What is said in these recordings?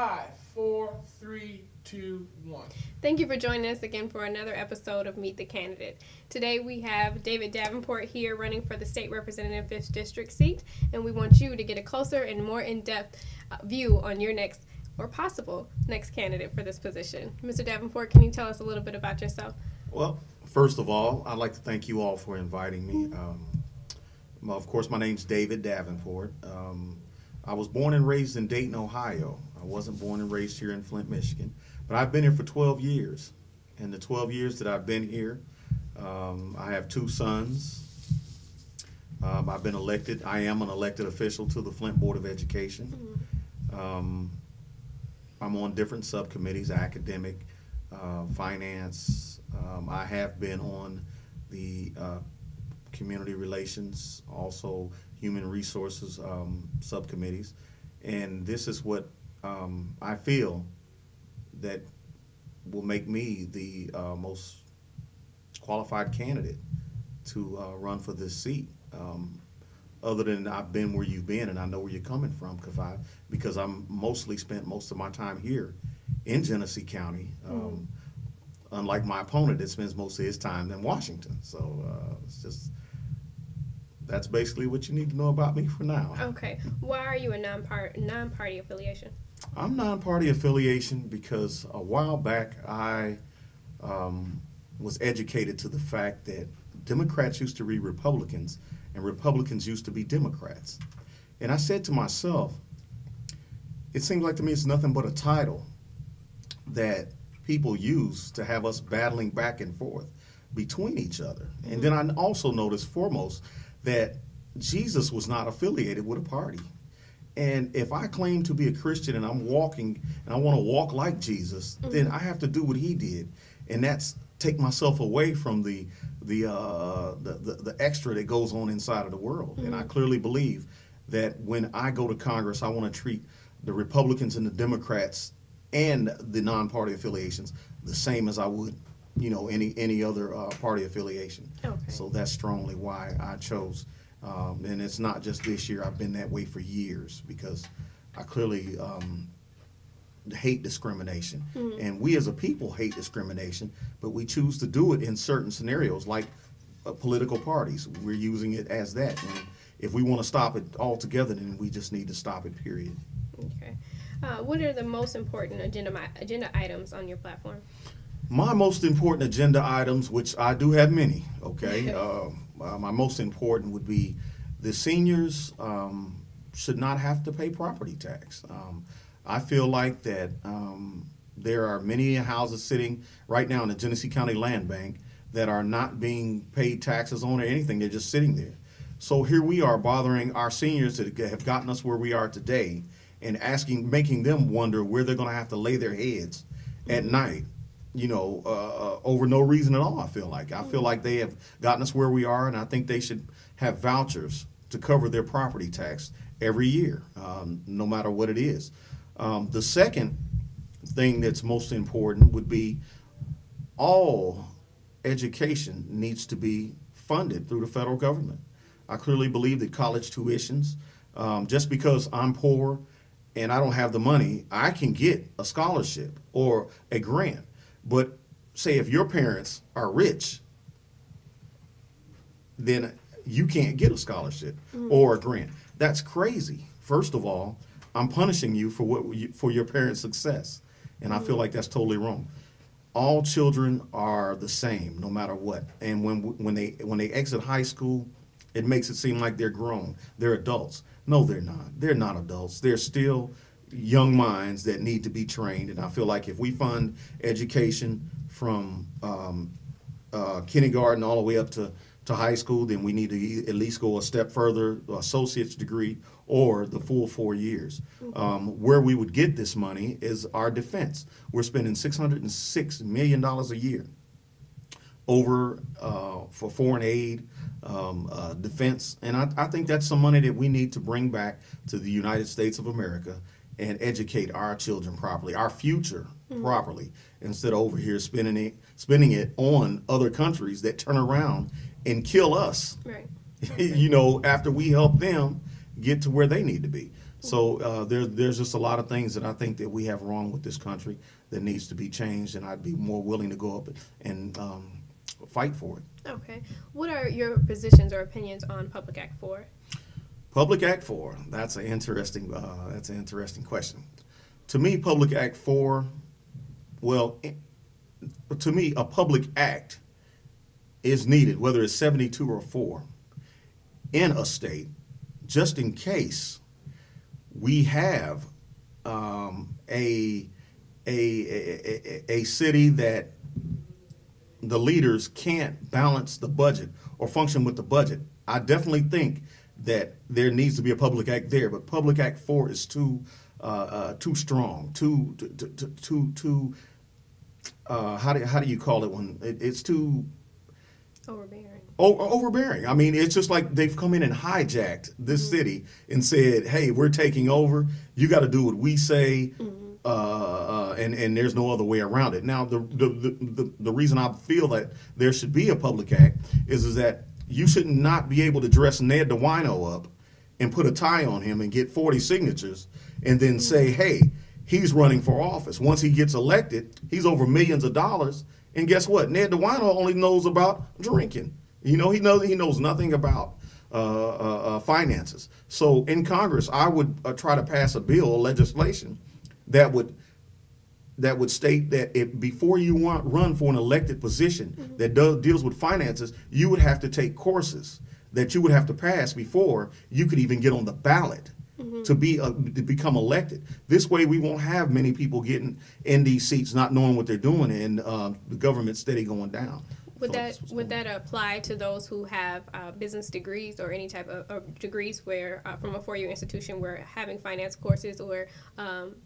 Five, four, three, two, one. Thank you for joining us again for another episode of Meet the Candidate. Today we have David Davenport here running for the state representative 5th district seat, and we want you to get a closer and more in depth uh, view on your next or possible next candidate for this position. Mr. Davenport, can you tell us a little bit about yourself? Well, first of all, I'd like to thank you all for inviting me. Um, of course, my name's David Davenport. Um, I was born and raised in Dayton, Ohio. I wasn't born and raised here in Flint, Michigan, but I've been here for 12 years. In the 12 years that I've been here, um, I have two sons. Um, I've been elected. I am an elected official to the Flint Board of Education. Um, I'm on different subcommittees, academic, uh, finance. Um, I have been on the uh, community relations, also human resources um, subcommittees. And this is what um, I feel that will make me the uh, most qualified candidate to uh, run for this seat. Um, other than I've been where you've been and I know where you're coming from, because I because I'm mostly spent most of my time here in Genesee County. Um, Unlike my opponent, that spends most of his time in Washington. So uh, it's just that's basically what you need to know about me for now. Okay. Why are you a non-part non-party affiliation? I'm non-party affiliation because a while back I um, was educated to the fact that Democrats used to be Republicans and Republicans used to be Democrats. And I said to myself, it seems like to me it's nothing but a title that people use to have us battling back and forth between each other. And then I also noticed foremost that Jesus was not affiliated with a party. And if I claim to be a Christian and I'm walking and I want to walk like Jesus, then I have to do what he did, and that's take myself away from the the, uh, the the the extra that goes on inside of the world. And I clearly believe that when I go to Congress, I want to treat the Republicans and the Democrats and the non-party affiliations the same as I would, you know, any any other uh, party affiliation. Okay. So that's strongly why I chose. Um, and it's not just this year. I've been that way for years because I clearly um, hate discrimination. And we as a people hate discrimination, but we choose to do it in certain scenarios, like uh, political parties. We're using it as that. And if we want to stop it altogether, then we just need to stop it, period. Okay. Uh, what are the most important agenda agenda items on your platform? My most important agenda items, which I do have many, okay, uh, uh, my most important would be the seniors um, should not have to pay property tax. Um, I feel like that um, there are many houses sitting right now in the Genesee County Land Bank that are not being paid taxes on or anything. They're just sitting there. So here we are bothering our seniors that have gotten us where we are today and asking, making them wonder where they're going to have to lay their heads at night you know, uh, uh, over no reason at all. I feel like I feel like they have gotten us where we are, and I think they should have vouchers to cover their property tax every year, um, no matter what it is. Um, the second thing that's most important would be all education needs to be funded through the federal government. I clearly believe that college tuitions, um, just because I'm poor and I don't have the money, I can get a scholarship or a grant. But say if your parents are rich, then you can't get a scholarship mm. or a grant. That's crazy. First of all, I'm punishing you for what you, for your parents' success, and I feel mm. like that's totally wrong. All children are the same, no matter what. And when when they when they exit high school, it makes it seem like they're grown, they're adults. No, they're not. They're not adults. They're still young minds that need to be trained. And I feel like if we fund education from um, uh, kindergarten all the way up to, to high school, then we need to at least go a step further, associate's degree or the full four years. Um, where we would get this money is our defense. We're spending $606 million a year over uh, for foreign aid, um, uh, defense, and I, I think that's some money that we need to bring back to the United States of America and educate our children properly, our future properly, instead of over here spending it spending it on other countries that turn around and kill us. Right. you know, after we help them get to where they need to be. So uh, there, there's just a lot of things that I think that we have wrong with this country that needs to be changed, and I'd be more willing to go up and um, fight for it. Okay. What are your positions or opinions on Public Act 4? Public Act Four. That's an interesting. Uh, that's an interesting question. To me, Public Act Four. Well, i- to me, a public act is needed, whether it's seventy-two or four, in a state, just in case we have um, a, a a a city that the leaders can't balance the budget or function with the budget. I definitely think that there needs to be a public act there, but Public Act Four is too uh, uh, too strong, too too too, too, uh, how do how do you call it when it, it's too Overbearing. o- overbearing. I mean, it's just like they've come in and hijacked this city and said, "Hey, we're taking over. You got to do what we say." Uh, uh, and and there's no other way around it. Now, the the, the the the reason I feel that there should be a public act is is that you should not be able to dress Ned DeWino up and put a tie on him and get 40 signatures and then say, "Hey, he's running for office." Once he gets elected, he's over millions of dollars. And guess what? Ned DeWino only knows about drinking. You know, he knows he knows nothing about uh, uh, uh, finances. So in Congress, I would uh, try to pass a bill, legislation, that would that would state that if before you want run for an elected position that does deals with finances, you would have to take courses that you would have to pass before you could even get on the ballot to be uh, to become elected. This way, we won't have many people getting in these seats not knowing what they're doing, and uh, the government steady going down. Would So that would that apply to those who have uh, business degrees or any type of, of degrees where uh, from a four year institution where having finance courses or um,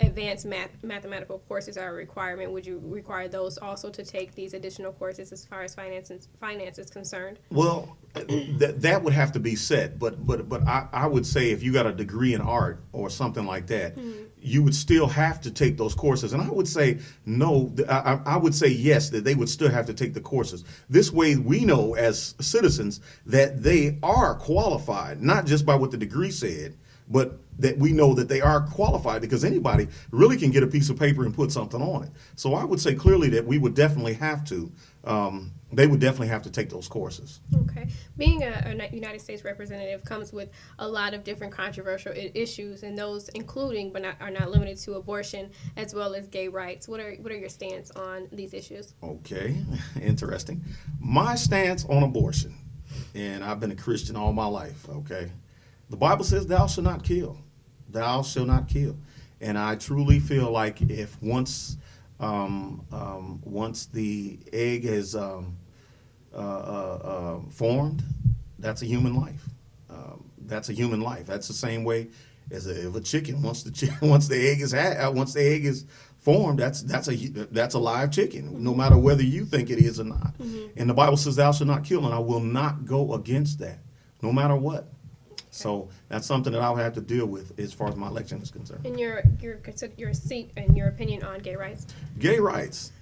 advanced math mathematical courses are a requirement? Would you require those also to take these additional courses as far as finance and finance is concerned? Well, that that would have to be set, but but but I, I would say if you got a degree in art or something like that, hmm. you would still have to take those courses. And I would say no. I I would say yes that they would still have to take the courses. This way, we know as citizens that they are qualified, not just by what the degree said, but that we know that they are qualified because anybody really can get a piece of paper and put something on it. So I would say clearly that we would definitely have to. Um, they would definitely have to take those courses. Okay. Being a, a United States representative comes with a lot of different controversial I- issues, and those including, but not, are not limited to, abortion as well as gay rights. What are what are your stance on these issues? Okay, interesting. My stance on abortion, and I've been a Christian all my life, okay? The Bible says, Thou shalt not kill. Thou shalt not kill. And I truly feel like if once um, um, once the egg is um, uh, uh, uh, formed, that's a human life. Um, that's a human life. That's the same way as a, if a chicken once the chi- once the egg is ha- uh, once the egg is formed, that's that's a that's a live chicken, no matter whether you think it is or not. And the Bible says, "Thou shalt not kill," and I will not go against that, no matter what. So that's something that I'll have to deal with as far as my election is concerned. And your your your seat and your opinion on gay rights. Gay rights.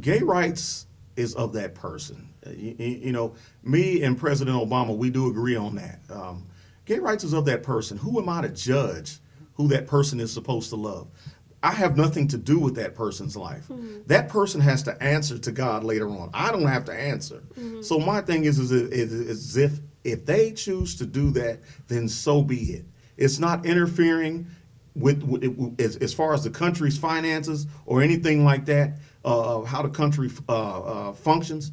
Gay rights is of that person. Uh, You, you- know, me and President Obama, we do agree on that. Um, gay rights is of that person. Who am I to judge who that person is supposed to love? I have nothing to do with that person's life. That person has to answer to God later on. I don't have to answer. So my thing is, is, is, is if if they choose to do that, then so be it. It's not interfering with, with as, as far as the country's finances or anything like that, uh, how the country uh, uh, functions.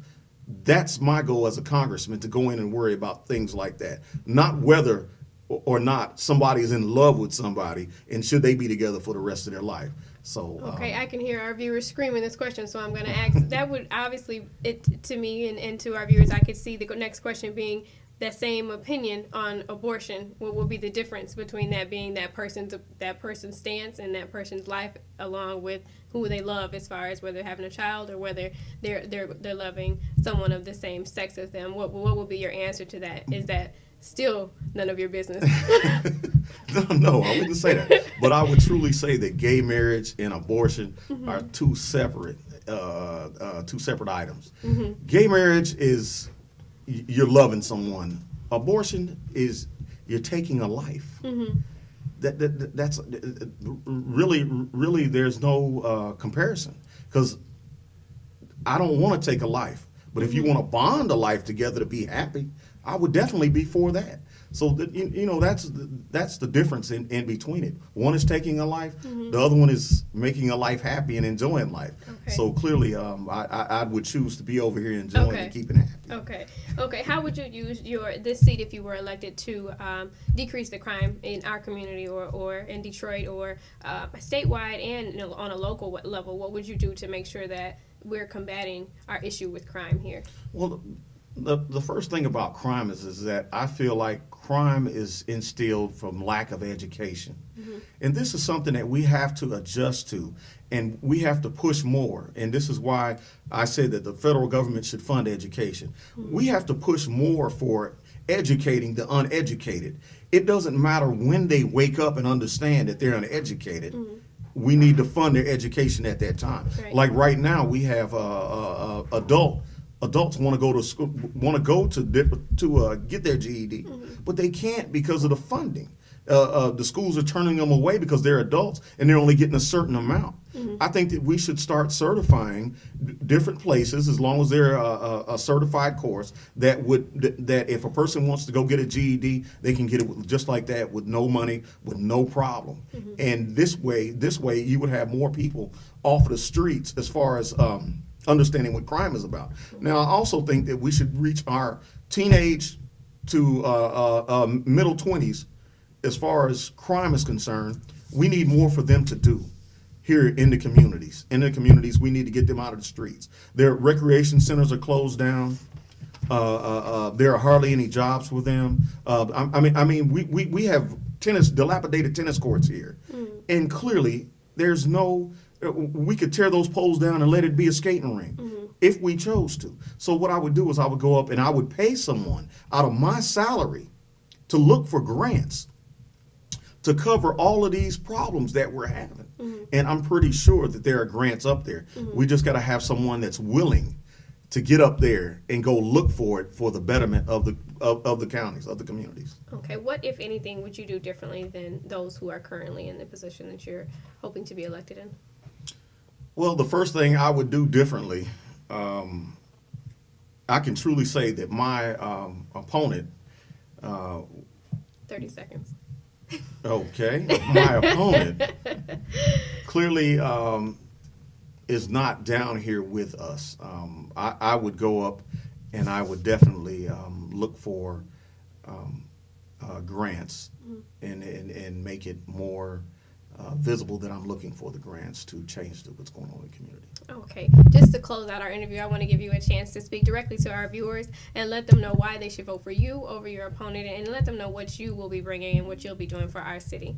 That's my goal as a congressman to go in and worry about things like that, not whether or not somebody is in love with somebody and should they be together for the rest of their life. So um, Okay, I can hear our viewers screaming this question, so I'm going to ask. that would obviously, it to me and, and to our viewers, I could see the next question being that same opinion on abortion. What will be the difference between that being that person's that person's stance and that person's life, along with who they love, as far as whether they're having a child or whether they're they're they're loving someone of the same sex as them. What what will be your answer to that? Is that still none of your business? no, no, I wouldn't say that. But I would truly say that gay marriage and abortion are two separate, uh, uh, two separate items. Gay marriage is you're loving someone. Abortion is you're taking a life. Mm-hmm. That, that, that- that's uh, really really there's no uh, comparison because I don't want to take a life, but if you want to bond a life together to be happy, I would definitely be for that. So that you, you know that's the, that's the difference in, in between it. One is taking a life, the other one is making a life happy and enjoying life. Okay. So clearly, um, I, I, I would choose to be over here enjoying Okay. and keeping happy. Okay. Okay. How would you use your this seat if you were elected to um, decrease the crime in our community or, or in Detroit or uh, statewide and you know, on a local level? What would you do to make sure that we're combating our issue with crime here? Well, the, the first thing about crime is, is that I feel like crime is instilled from lack of education. And this is something that we have to adjust to and we have to push more. And this is why I say that the federal government should fund education. We have to push more for educating the uneducated. It doesn't matter when they wake up and understand that they're uneducated. We need to fund their education at that time. Right. Like right now, we have a, uh, uh, adult adults want to go to school, want to go to to uh, get their GED, but they can't because of the funding. Uh, uh, the schools are turning them away because they're adults and they're only getting a certain amount. I think that we should start certifying d- different places as long as they're a, a, a certified course that would th- that if a person wants to go get a GED, they can get it just like that with no money, with no problem. And this way, this way, you would have more people off of the streets as far as um, understanding what crime is about. Now, I also think that we should reach our teenage to uh, uh, uh, middle 20s as far as crime is concerned. We need more for them to do here in the communities. In the communities, we need to get them out of the streets. Their recreation centers are closed down. Uh, uh, uh, there are hardly any jobs for them. Uh, I, I mean, I mean, we, we, we have tennis, dilapidated tennis courts here, and clearly there's no. We could tear those poles down and let it be a skating ring mm-hmm. if we chose to. So what I would do is I would go up and I would pay someone out of my salary to look for grants to cover all of these problems that we're having. Mm-hmm. And I'm pretty sure that there are grants up there. Mm-hmm. We just got to have someone that's willing to get up there and go look for it for the betterment of the of, of the counties, of the communities. Okay. What, if anything, would you do differently than those who are currently in the position that you're hoping to be elected in? Well, the first thing I would do differently, um, I can truly say that my um, opponent, uh, 30 seconds. okay, my opponent clearly um, is not down here with us. Um, I, I would go up and I would definitely um, look for um, uh, grants and, and, and make it more uh, visible that I'm looking for the grants to change the, what's going on in the community. Okay, just to close out our interview, I want to give you a chance to speak directly to our viewers and let them know why they should vote for you over your opponent and let them know what you will be bringing and what you'll be doing for our city.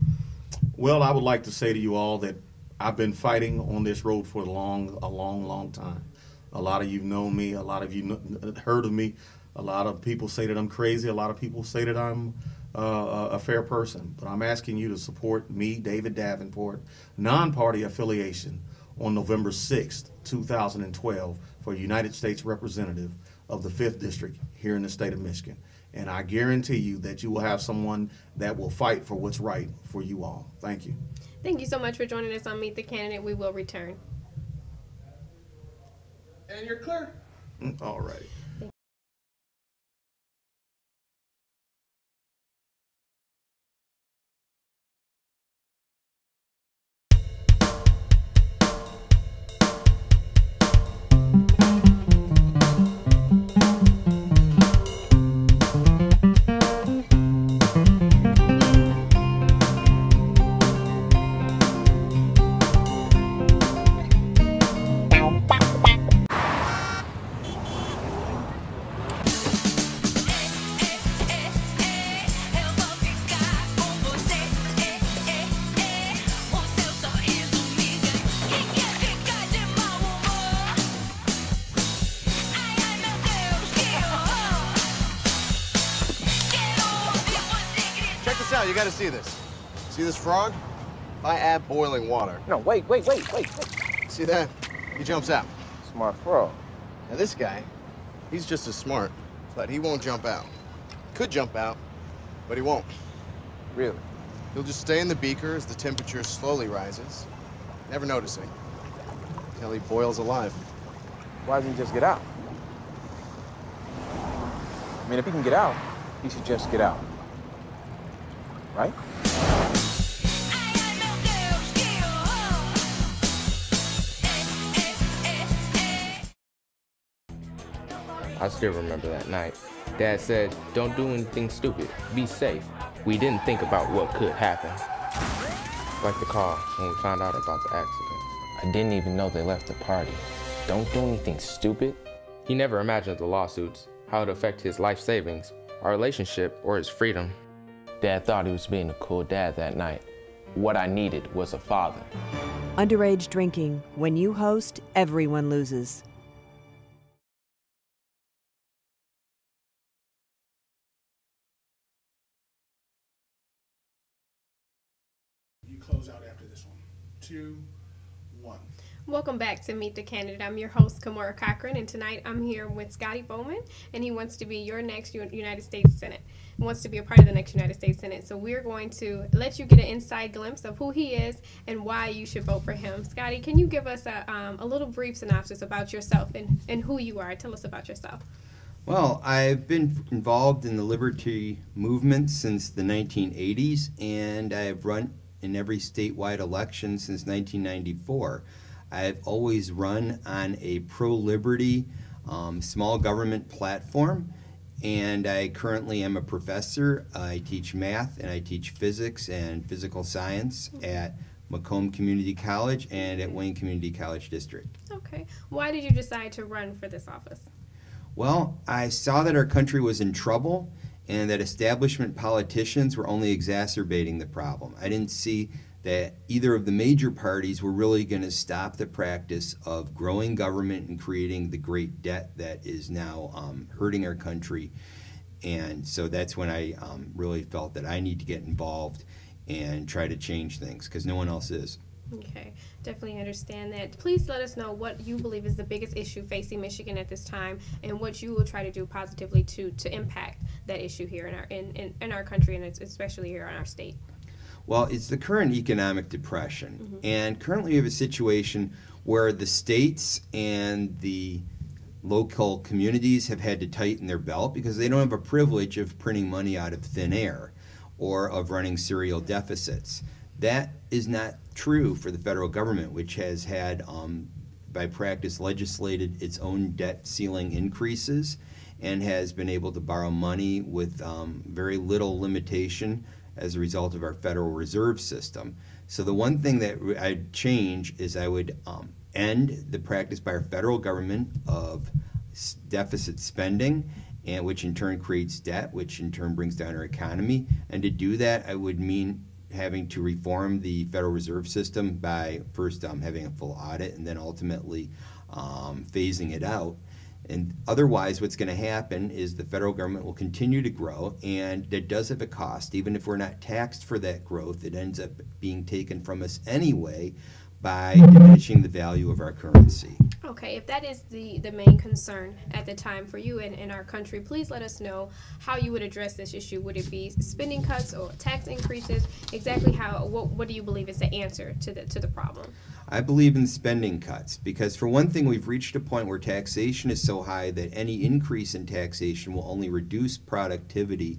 Well, I would like to say to you all that I've been fighting on this road for a long, a long, long time. A lot of you know me. A lot of you kn- heard of me. A lot of people say that I'm crazy. A lot of people say that I'm uh, a a fair person. But I'm asking you to support me, David Davenport, non-party affiliation, on November 6th, 2012, for United States Representative of the 5th District here in the state of Michigan. And I guarantee you that you will have someone that will fight for what's right for you all. Thank you. Thank you so much for joining us on Meet the Candidate. We will return. And you're clear. All right. Frog? If I add boiling water, No, wait, wait, wait, wait. wait. see that? He jumps out. Smart frog. Now this guy, he's just as smart, but he won't jump out. Could jump out, But he won't. Really? He'll just stay in the beaker as the temperature slowly rises, never noticing, until he boils alive. Why doesn't he just get out? I mean, if he can get out, he should just get out. Right? I still remember that night. Dad said, Don't do anything stupid. Be safe. We didn't think about what could happen. Like the call when we found out about the accident. I didn't even know they left the party. Don't do anything stupid. He never imagined the lawsuits, how it would affect his life savings, our relationship, or his freedom. Dad thought he was being a cool dad that night. What I needed was a father. Underage drinking. When you host, everyone loses. Close out after this one. Two, one. Welcome back to Meet the Candidate. I'm your host, Kamora Cochran, and tonight I'm here with Scotty Boman, and he wants to be your next U- United States Senate. He wants to be a part of the next United States Senate. So we're going to let you get an inside glimpse of who he is and why you should vote for him. Scotty, can you give us a, um, a little brief synopsis about yourself and, and who you are? Tell us about yourself. Well, I've been involved in the liberty movement since the 1980s, and I've run in every statewide election since 1994. I've always run on a pro liberty, um, small government platform, and I currently am a professor. I teach math and I teach physics and physical science at Macomb Community College and at Wayne Community College District. Okay. Why did you decide to run for this office? Well, I saw that our country was in trouble and that establishment politicians were only exacerbating the problem. I didn't see that either of the major parties were really going to stop the practice of growing government and creating the great debt that is now um, hurting our country. And so that's when I um, really felt that I need to get involved and try to change things because no one else is. Okay, definitely understand that. Please let us know what you believe is the biggest issue facing Michigan at this time, and what you will try to do positively to to impact that issue here in our in, in, in our country and especially here in our state. Well, it's the current economic depression. Mm-hmm. And currently we have a situation where the states and the local communities have had to tighten their belt because they don't have a privilege of printing money out of thin air or of running serial deficits. That is not true for the federal government, which has had, um, by practice, legislated its own debt ceiling increases and has been able to borrow money with um, very little limitation as a result of our Federal Reserve System. So the one thing that I'd change is I would um, end the practice by our federal government of deficit spending, and which in turn creates debt, which in turn brings down our economy. And to do that, I would mean having to reform the Federal Reserve System by first um, having a full audit and then ultimately um, phasing it out. And otherwise, what's going to happen is the federal government will continue to grow, and that does have a cost. Even if we're not taxed for that growth, it ends up being taken from us anyway by diminishing the value of our currency. Okay, if that is the, the main concern at the time for you and in our country, please let us know how you would address this issue. Would it be spending cuts or tax increases? Exactly how? What, what do you believe is the answer to the to the problem? I believe in spending cuts because, for one thing, we've reached a point where taxation is so high that any increase in taxation will only reduce productivity.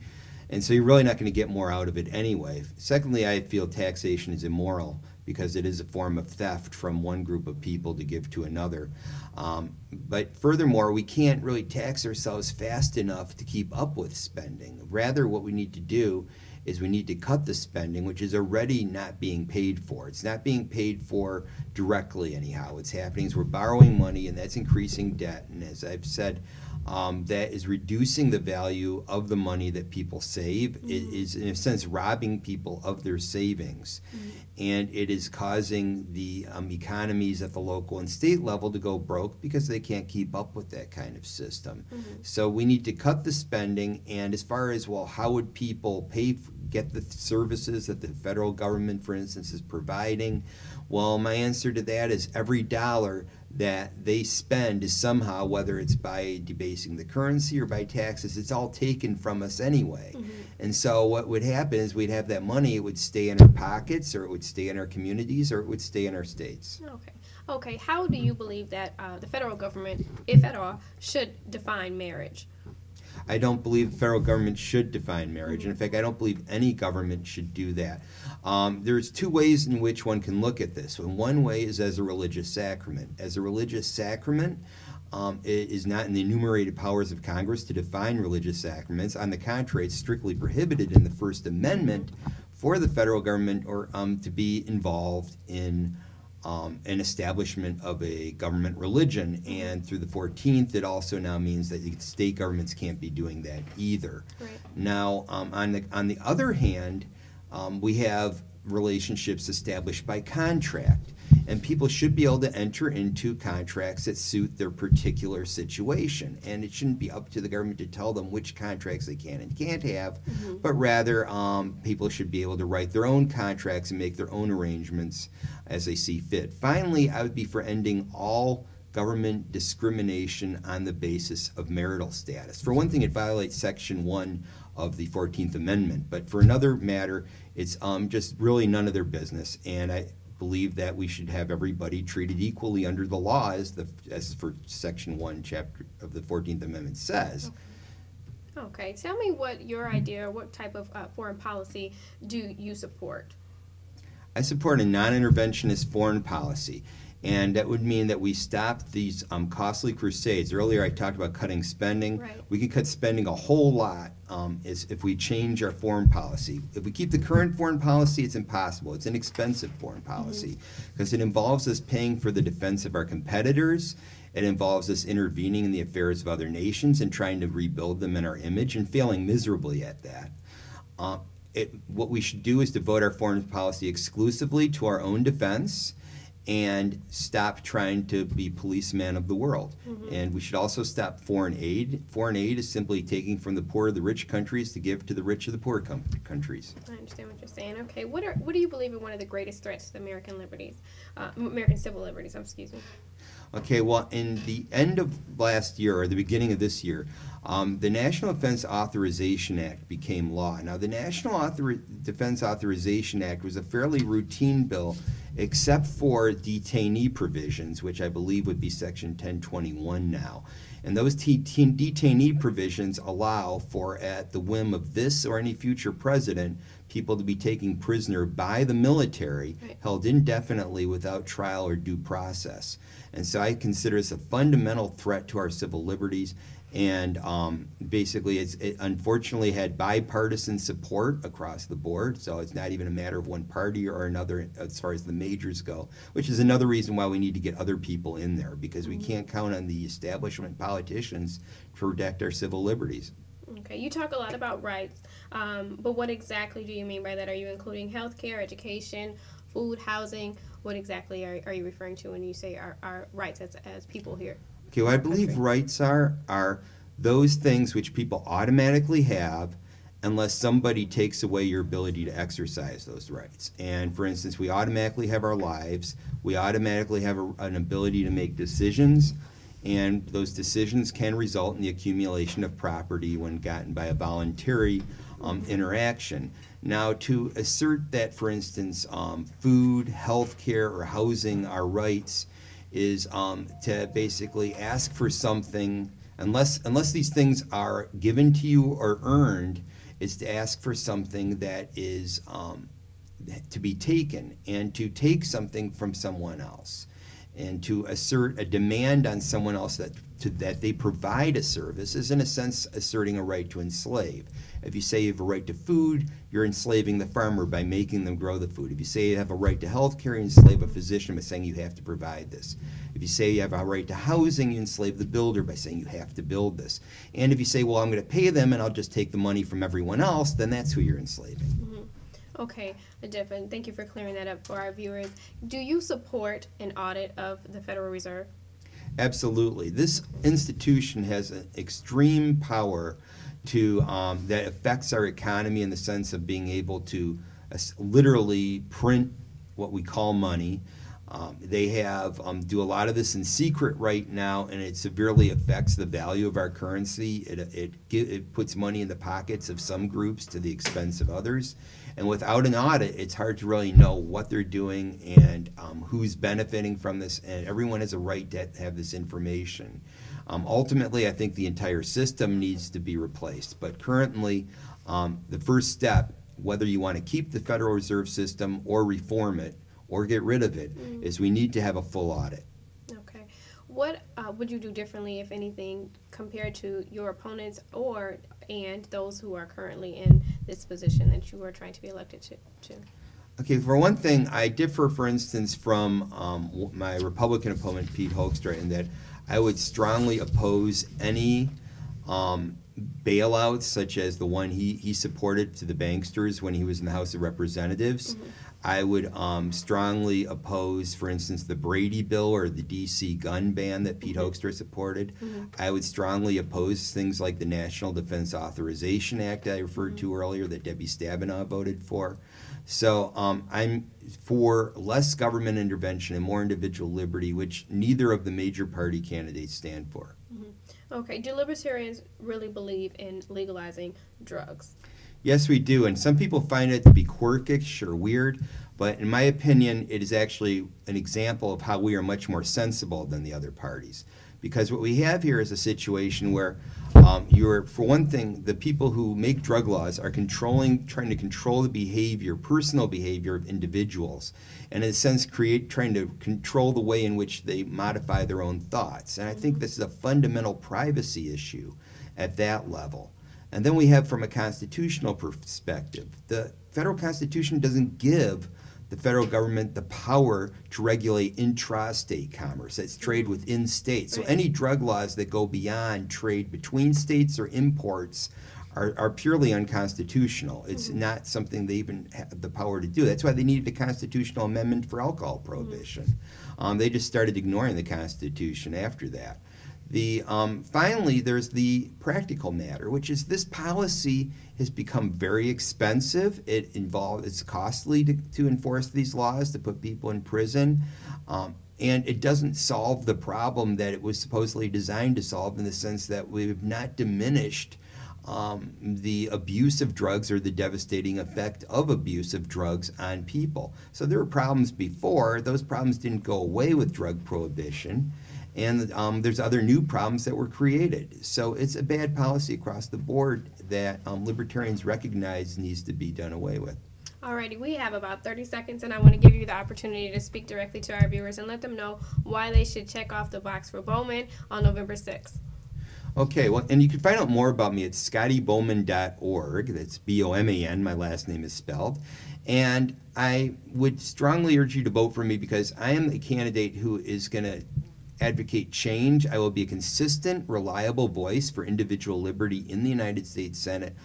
And so you're really not going to get more out of it anyway. Secondly, I feel taxation is immoral because it is a form of theft from one group of people to give to another. Um, but furthermore, we can't really tax ourselves fast enough to keep up with spending. Rather, what we need to do is we need to cut the spending, which is already not being paid for. It's not being paid for directly, anyhow. What's happening is we're borrowing money, and that's increasing debt. And as I've said, um, that is reducing the value of the money that people save. It is, in a sense, robbing people of their savings. And it is causing the um, economies at the local and state level to go broke because they can't keep up with that kind of system. So we need to cut the spending. And as far as, well, how would people pay, get the services that the federal government, for instance, is providing? Well, my answer to that is every dollar that they spend is somehow, whether it's by debasing the currency or by taxes, it's all taken from us anyway. And so what would happen is we'd have that money, it would stay in our pockets, or it would stay in our communities, or it would stay in our states. Okay. Okay. How do you believe that uh, the federal government, if at all, should define marriage? I don't believe the federal government should define marriage. And in fact, I don't believe any government should do that. Um, there's two ways in which one can look at this. And one way is as a religious sacrament. As a religious sacrament, um, it is not in the enumerated powers of Congress to define religious sacraments. On the contrary, it's strictly prohibited in the First Amendment for the federal government or um, to be involved in um, an establishment of a government religion. And through the 14th, it also now means that the state governments can't be doing that either. Right. Now, um, on the on the other hand, um, we have relationships established by contract, and people should be able to enter into contracts that suit their particular situation. And it shouldn't be up to the government to tell them which contracts they can and can't have, but rather um, people should be able to write their own contracts and make their own arrangements as they see fit. Finally, I would be for ending all government discrimination on the basis of marital status. For one thing, it violates Section 1 of the 14th Amendment, but for another matter, it's um, just really none of their business. And I believe that we should have everybody treated equally under the law, as, the, as for Section 1, Chapter of the 14th Amendment says. Okay. Tell me what your idea, what type of uh, foreign policy do you support? I support a non-interventionist foreign policy, and that would mean that we stop these um, costly crusades. Earlier, I talked about cutting spending. Right. We could cut spending a whole lot um, is if we change our foreign policy. If we keep the current foreign policy, it's impossible. It's an expensive foreign policy because it involves us paying for the defense of our competitors. It involves us intervening in the affairs of other nations and trying to rebuild them in our image and failing miserably at that. Uh, it, what we should do is devote our foreign policy exclusively to our own defense and stop trying to be policeman of the world. And we should also stop foreign aid. Foreign aid is simply taking from the poor of the rich countries to give to the rich of the poor com- countries. I understand what you're saying. Okay. What are what do you believe are one of the greatest threats to American liberties, uh, American civil liberties? um, Excuse me. Okay, well, in the end of last year or the beginning of this year, um, the National Defense Authorization Act became law. Now, the National Author- Defense Authorization Act was a fairly routine bill, except for detainee provisions, which I believe would be Section 1021 now. And those t- t- detainee provisions allow for, at the whim of this or any future president, people to be taken prisoner by the military, Right. held indefinitely without trial or due process. And so I consider this a fundamental threat to our civil liberties. And um, basically, it's, it unfortunately had bipartisan support across the board. So it's not even a matter of one party or another as far as the majors go, which is another reason why we need to get other people in there because we can't count on the establishment politicians to protect our civil liberties. Okay. You talk a lot about rights, um, but what exactly do you mean by that? Are you including healthcare, education, food, housing? What exactly are, are you referring to when you say our, our rights as, as people here? Okay, what I believe rights are are those things which people automatically have unless somebody takes away your ability to exercise those rights. And for instance, we automatically have our lives, we automatically have a, an ability to make decisions, and those decisions can result in the accumulation of property when gotten by a voluntary um, interaction. Now, to assert that, for instance, um, food, health care, or housing are rights is um, to basically ask for something unless unless these things are given to you or earned is to ask for something that is um, to be taken and to take something from someone else and to assert a demand on someone else that to, that they provide a service is in a sense asserting a right to enslave. If you say you have a right to food, you're enslaving the farmer by making them grow the food. If you say you have a right to health care, you enslave a physician by saying you have to provide this. If you say you have a right to housing, you enslave the builder by saying you have to build this. And if you say, well, I'm going to pay them and I'll just take the money from everyone else, then that's who you're enslaving. Mm-hmm. Okay, Devin, thank you for clearing that up for our viewers. Do you support an audit of the Federal Reserve? Absolutely. This institution has an extreme power to um, that affects our economy in the sense of being able to uh, literally print what we call money. Um, they have um, do a lot of this in secret right now, and it severely affects the value of our currency. It it, it puts money in the pockets of some groups to the expense of others, and without an audit, it's hard to really know what they're doing and um, who's benefiting from this. And everyone has a right to have this information. Um, ultimately, I think the entire system needs to be replaced. But currently, um, the first step, whether you want to keep the Federal Reserve System or reform it or get rid of it, is we need to have a full audit. Okay. What uh, would you do differently, if anything, compared to your opponents or and those who are currently in this position that you are trying to be elected to? to? Okay, for one thing, I differ, for instance, from um, my Republican opponent, Pete Hoekstra, in that I would strongly oppose any um, bailouts such as the one he, he supported to the banksters when he was in the House of Representatives. I would um, strongly oppose, for instance, the Brady bill or the DC gun ban that Pete Hoekstra supported. I would strongly oppose things like the National Defense Authorization Act I referred to earlier that Debbie Stabenow voted for. So um, I'm for less government intervention and more individual liberty, which neither of the major party candidates stand for. Okay. Do libertarians really believe in legalizing drugs? Yes, we do, and some people find it to be quirkish or weird, but in my opinion, it is actually an example of how we are much more sensible than the other parties. Because what we have here is a situation where um, you're, for one thing, the people who make drug laws are controlling, trying to control the behavior, personal behavior of individuals, and in a sense, create, trying to control the way in which they modify their own thoughts. And I think this is a fundamental privacy issue at that level. And then we have from a constitutional perspective, the federal constitution doesn't give the federal government the power to regulate intrastate commerce. That's trade mm-hmm. within states. So any drug laws that go beyond trade between states or imports are, are purely unconstitutional. It's mm-hmm. not something they even have the power to do. That's why they needed a constitutional amendment for alcohol mm-hmm. prohibition. Um, they just started ignoring the Constitution after that. The um, finally, there's the practical matter, which is this policy has become very expensive. It involves it's costly to, to enforce these laws to put people in prison, um, and it doesn't solve the problem that it was supposedly designed to solve in the sense that we've not diminished um, the abuse of drugs or the devastating effect of abuse of drugs on people. So there were problems before; those problems didn't go away with drug prohibition and um, there's other new problems that were created. So it's a bad policy across the board that um, libertarians recognize needs to be done away with. Alrighty, we have about 30 seconds, and I want to give you the opportunity to speak directly to our viewers and let them know why they should check off the box for Boman on November 6th. Okay, well, and you can find out more about me at scottyboman.org. That's B O M A N, my last name is spelled. And I would strongly urge you to vote for me because I am a candidate who is going to advocate change. I will be a consistent, reliable voice for individual liberty in the United States Senate,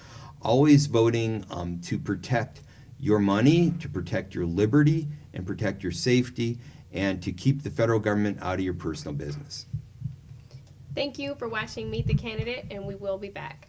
always voting um, to protect your money, to protect your liberty, and protect your safety, and to keep the federal government out of your personal business. Thank you for watching Meet the Candidate, and we will be back.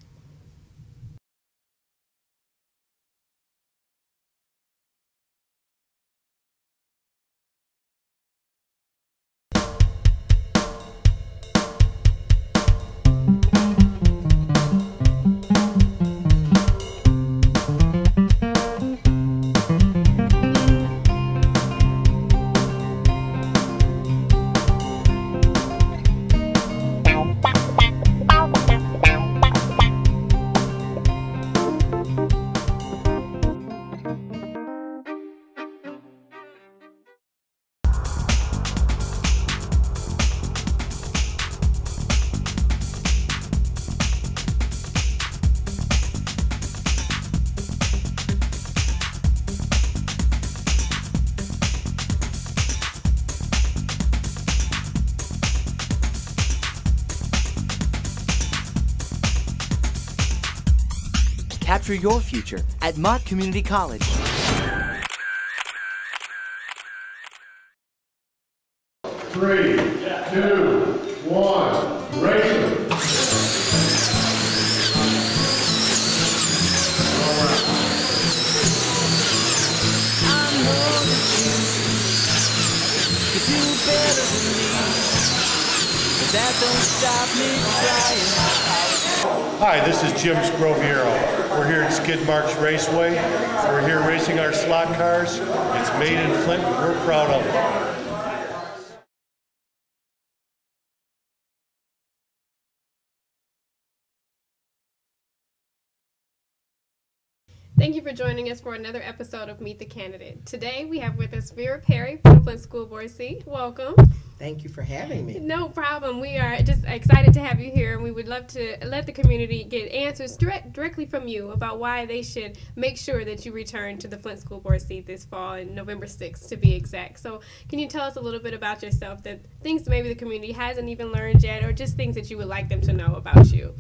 Capture your future at Mott Community College. Three, two, one, race it. better than me. But that don't stop me. Hi, this is Jim Scroviero. We're here at Skid Marks Raceway. We're here racing our slot cars. It's made in Flint. We're proud of it. Thank you for joining us for another episode of Meet the Candidate. Today we have with us Vera Perry from Flint School Board seat. Welcome. Thank you for having me. No problem. We are just excited to have you here, and we would love to let the community get answers direct, directly from you about why they should make sure that you return to the Flint School Board seat this fall, in November 6th to be exact. So, can you tell us a little bit about yourself, that things maybe the community hasn't even learned yet, or just things that you would like them to know about you?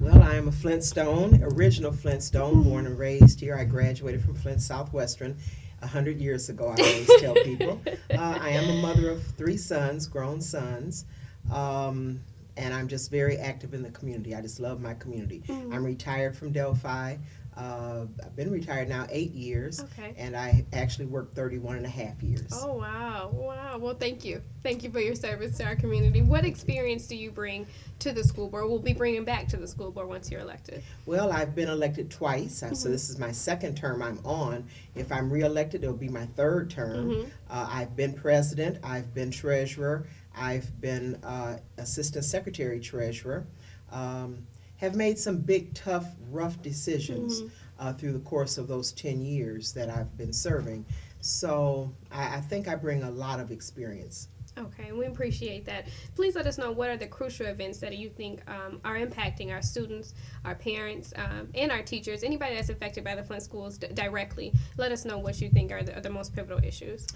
Well, I am a Flintstone, original Flintstone, born and raised here. I graduated from Flint Southwestern a hundred years ago. I always tell people. Uh, I am a mother of three sons, grown sons. Um, and I'm just very active in the community. I just love my community. Mhm. I'm retired from Delphi. Uh, I've been retired now eight years, Okay. and I actually worked 31 and a half years. Oh, wow. Wow. Well, thank you. Thank you for your service to our community. What experience do you bring to the school board? We'll be bringing back to the school board once you're elected. Well, I've been elected twice, uh, so this is my second term I'm on. If I'm reelected, it'll be my third term. Mhm. Uh, I've been president, I've been treasurer, I've been uh, assistant secretary treasurer. Um, have made some big, tough, rough decisions Mhm. uh, through the course of those 10 years that I've been serving. So I, I think I bring a lot of experience. Okay, we appreciate that. Please let us know what are the crucial events that you think um, are impacting our students, our parents, um, and our teachers, anybody that's affected by the Flint schools d- directly. Let us know what you think are the, are the most pivotal issues.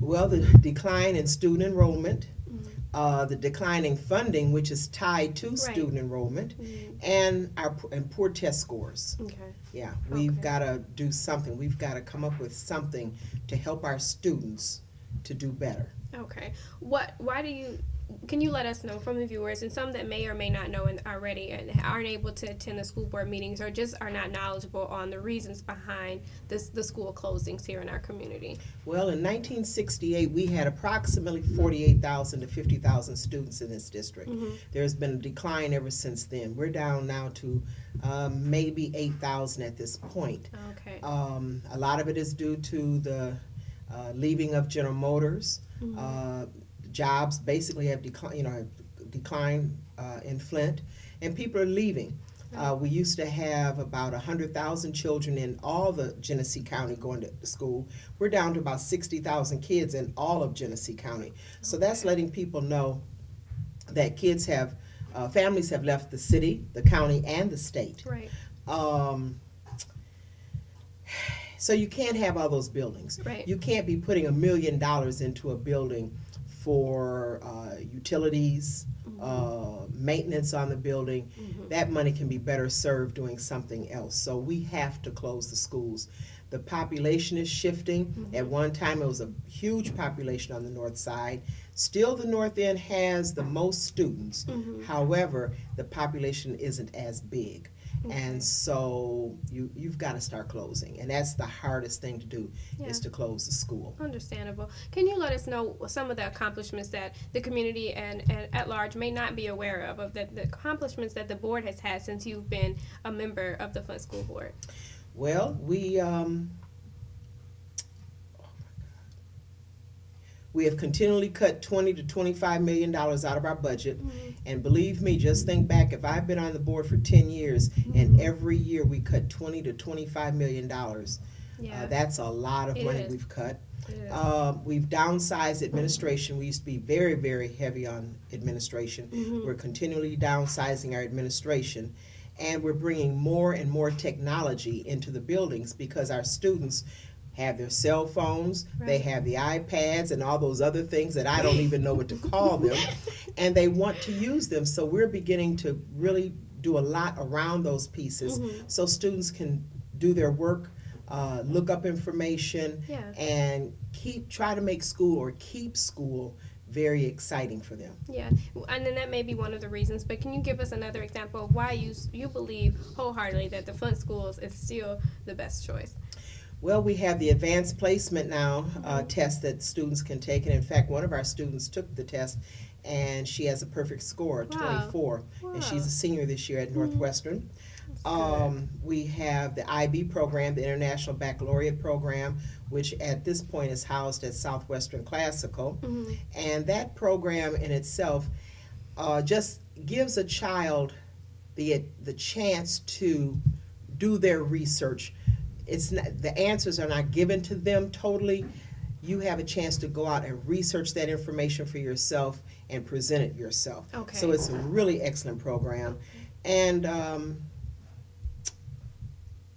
Well, the decline in student enrollment, uh, the declining funding, which is tied to Right. student enrollment, and our and poor test scores. Okay. Yeah, we've got to do something. We've got to come up with something to help our students to do better. Okay. What? Why do you? Can you let us know from the viewers and some that may or may not know and already and aren't able to attend the school board meetings or just are not knowledgeable on the reasons behind this the school closings here in our community? Well, in 1968, we had approximately 48,000 to 50,000 students in this district. Mhm. There's been a decline ever since then. We're down now to um, maybe 8,000 at this point. Okay. Um, a lot of it is due to the uh, leaving of General Motors. Mhm. Uh, jobs basically have declined, you know, have declined uh, in Flint, and people are leaving. Uh, we used to have about 100,000 children in all the Genesee County going to school. We're down to about 60,000 kids in all of Genesee County. So that's letting people know that kids have, uh, families have left the city, the county, and the state. Right. Um, so you can't have all those buildings. Right. You can't be putting a million dollars into a building for uh, utilities, uh, maintenance on the building. That money can be better served doing something else. So we have to close the schools. The population is shifting. At one time, it was a huge population on the north side. Still, the north end has the most students. Mhm. However, the population isn't as big. And so you, you've got to start closing. And that's the hardest thing to do is to close the school. Understandable. Can you let us know some of the accomplishments that the community and, and at large may not be aware of, of the, the accomplishments that the board has had since you've been a member of the Flint School Board? Well, we um, we have continually cut twenty to twenty-five million dollars out of our budget, and believe me, just think back. If I've been on the board for ten years, and every year we cut twenty to twenty-five million dollars, Yeah. uh, that's a lot of It money is. we've cut. Uh, we've downsized administration. We used to be very, very heavy on administration. Mhm. We're continually downsizing our administration. And we're bringing more and more technology into the buildings because our students have their cell phones, they have the iPads and all those other things that I don't even know what to call them, and they want to use them. So we're beginning to really do a lot around those pieces Mhm. so students can do their work, uh, look up information, Yeah. and keep try to make school or keep school very exciting for them. Yeah, and then that may be one of the reasons. But can you give us another example of why you you believe wholeheartedly that the Flint schools is still the best choice? Well, we have the advanced placement now uh, test that students can take, and in fact, one of our students took the test, and she has a perfect score, Wow. 24, and she's a senior this year at Northwestern. Um, we have the IB program, the International Baccalaureate Program, which at this point is housed at Southwestern Classical, and that program in itself uh, just gives a child the the chance to do their research. It's not, the answers are not given to them totally. You have a chance to go out and research that information for yourself and present it yourself. Okay. So it's a really excellent program, and um,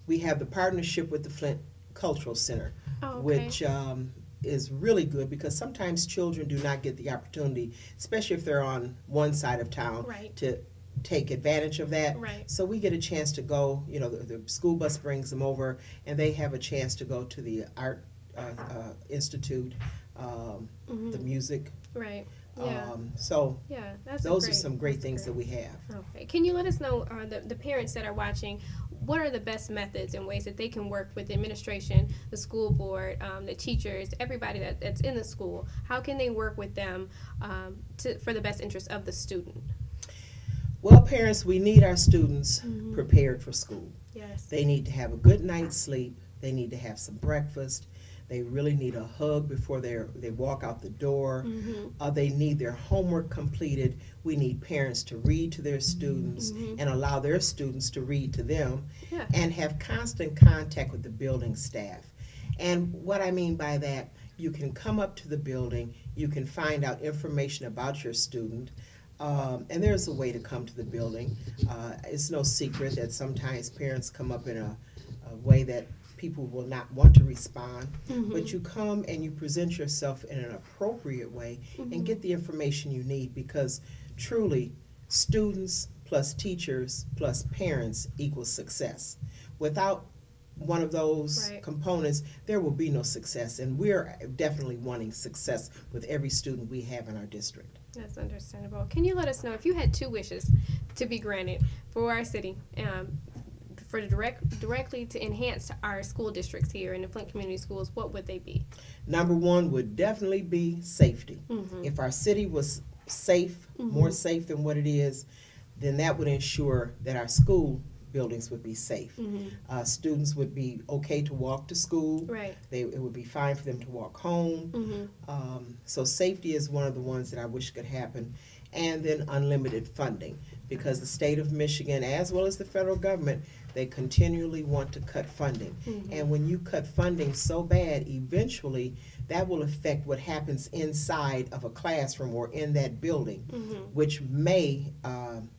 we have the partnership with the Flint Cultural Center, Oh, okay. which um, is really good because sometimes children do not get the opportunity, especially if they're on one side of town, Right. to take advantage of that. Right. So we get a chance to go, you know, the, the school bus brings them over and they have a chance to go to the Art uh, uh, Institute, um, the Mhm. music. Right. Yeah. Um, so Yeah, those are some great things that we have. Okay. Can you let us know, uh, the, the parents that are watching, what are the best methods and ways that they can work with the administration, the school board, um, the teachers, everybody that, that's in the school? How can they work with them um, to, for the best interest of the student? Well, parents, we need our students Mhm. prepared for school. Yes. They need to have a good night's sleep. They need to have some breakfast. They really need a hug before they they walk out the door. Mhm. Uh, they need their homework completed. We need parents to read to their students Mhm. and allow their students to read to them Yeah. and have constant contact with the building staff. And what I mean by that, you can come up to the building, you can find out information about your student. Um, and there's a way to come to the building. Uh, it's no secret that sometimes parents come up in a, a way that people will not want to respond. Mhm. But you come and you present yourself in an appropriate way Mhm. and get the information you need because truly, students plus teachers plus parents equals success. Without one of those Right. components, there will be no success. And we're definitely wanting success with every student we have in our district. That's understandable. Can you let us know if you had two wishes to be granted for our city, um, for the direct directly to enhance our school districts here in the Flint Community Schools? What would they be? Number one would definitely be safety. Mhm. If our city was safe, more Mhm. safe than what it is, then that would ensure that our school buildings would be safe. Mhm. Uh, students would be okay to walk to school. Right. They, it would be fine for them to walk home. Mhm. Um, so safety is one of the ones that I wish could happen. And then unlimited funding, because the state of Michigan, as well as the federal government, they continually want to cut funding. Mhm. And when you cut funding so bad, eventually that will affect what happens inside of a classroom or in that building, Mhm. which may um,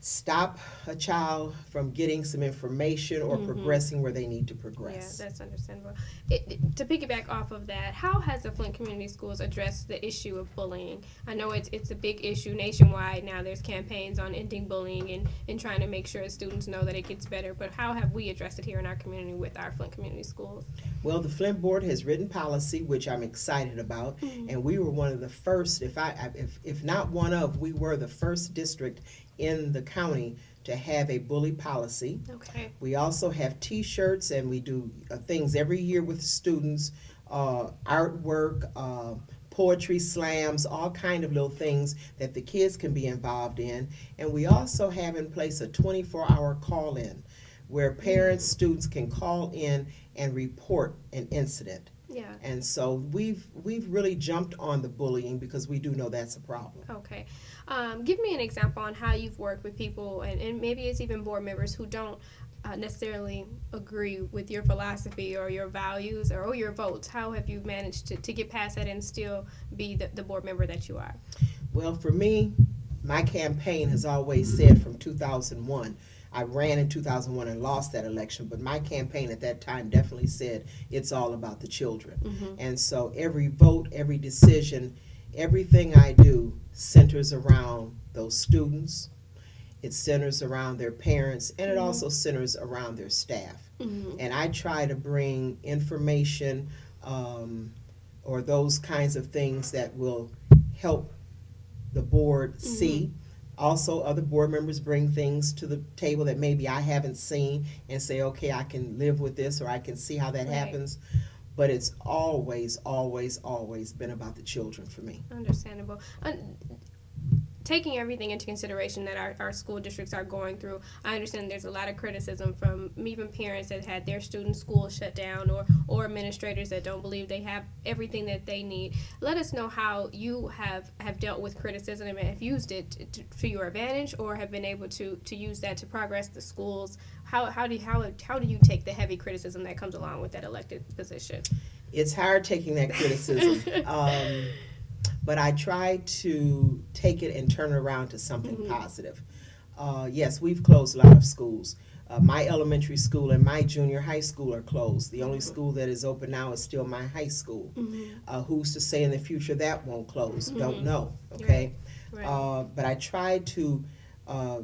stop a child from getting some information or Mhm. progressing where they need to progress. Yeah, that's understandable. It, it- to piggyback off of that, how has the Flint Community Schools addressed the issue of bullying? I know it's it's a big issue nationwide now. There's campaigns on ending bullying and, and trying to make sure students know that it gets better. But how have we addressed it here in our community with our Flint Community Schools? Well, the Flint Board has written policy, which I'm excited about, Mhm. and we were one of the first, if I- if, if not one of, we were the first district in the county to have a bully policy. Okay. We also have T-shirts, and we do uh, things every year with students, uh, artwork, uh, poetry slams, all kind of little things that the kids can be involved in. And we also have in place a 24-hour call-in, where parents, students can call in and report an incident. Yeah. And so we've we've really jumped on the bullying because we do know that's a problem. Okay. Um, give me an example on how you've worked with people, and, and maybe it's even board members who don't uh, necessarily agree with your philosophy or your values or, or your votes. How have you managed to, to get past that and still be the, the board member that you are? Well, for me, my campaign has always said from 2001. I ran in 2001 and lost that election, but my campaign at that time definitely said it's all about the children. Mhm. And so every vote, every decision, everything I do centers around those students. It centers around their parents, and it also centers around their staff. Mhm. And I try to bring information um, or those kinds of things that will help the board see Also, other board members bring things to the table that maybe I haven't seen and say, okay, I can live with this or I can see how that Right. happens. But it's always, always, always been about the children for me. Understandable. Un- taking everything into consideration that our, our school districts are going through, I understand there's a lot of criticism from even parents that had their students' schools shut down or, or administrators that don't believe they have everything that they need. Let us know how you have, have dealt with criticism and have used it to, to, to your advantage or have been able to, to use that to progress the schools. How, how, do, how, how do you take the heavy criticism that comes along with that elected position? It's hard taking that criticism. um, but I try to take it and turn it around to something Mhm. positive. Uh, yes, we've closed a lot of schools. Uh, my elementary school and my junior high school are closed. The only school that is open now is still my high school. Uh, who's to say in the future that won't close? Don't Mhm. know. Okay. Right. Uh, but I try to uh,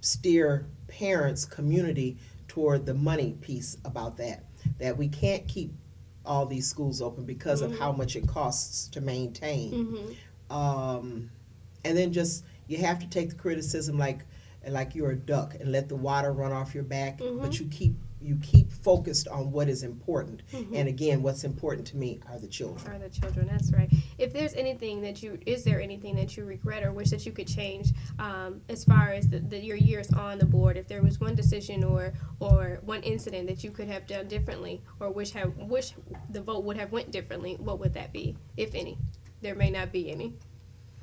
steer parents, community toward the money piece about that. That we can't keep all these schools open because of how much it costs to maintain. Mhm. Um, and then just you have to take the criticism like like you're a duck and let the water run off your back, but you keep you keep focused on what is important. Mhm. And again, what's important to me are the children. Are the children? That's right. If there's anything that you, is there anything that you regret or wish that you could change um, as far as the, the, your years on the board? If there was one decision or or one incident that you could have done differently, or wish have wish the vote would have went differently, what would that be, if any? There may not be any,